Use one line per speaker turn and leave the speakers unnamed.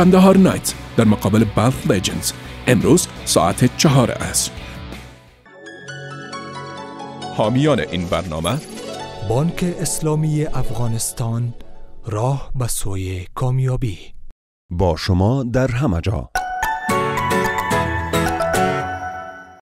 کندهار نایت در مقابل بلف لیجنز امروز ساعت چهار است. حامیان این برنامه
بانک اسلامی افغانستان راه به سوی کامیابی.
با شما در همه جا.